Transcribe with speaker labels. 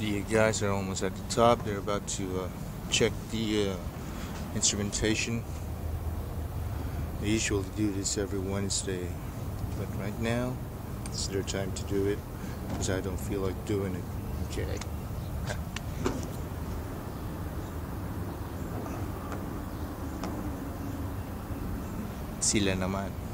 Speaker 1: The guys are almost at the top. They're about to uh, check the uh, instrumentation. They usually do this every Wednesday, but right now it's their time to do it because I don't feel like doing it. Okay. Sila naman.